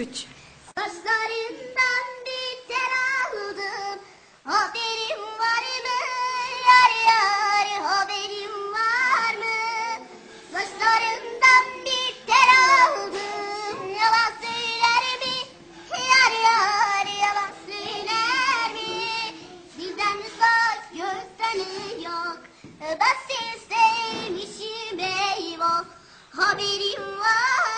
Üç. Saçlarından bir tel aldım. Haberim var mı? Yar yar haberim var mı? Saçlarından bir tel aldım. Yalan söyler mi? Yar yar yalan söyler mi? Dilden uzak gözden yok. Ben seni sevmişim eyvah. Haberim var.